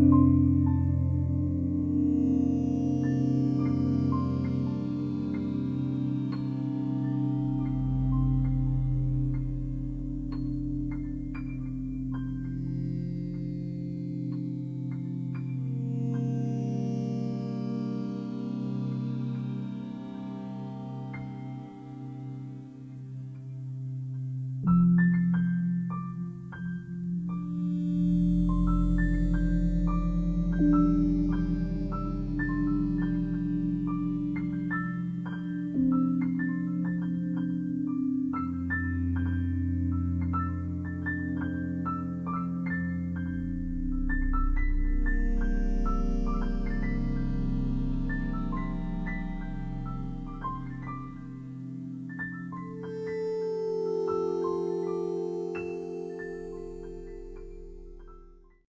Música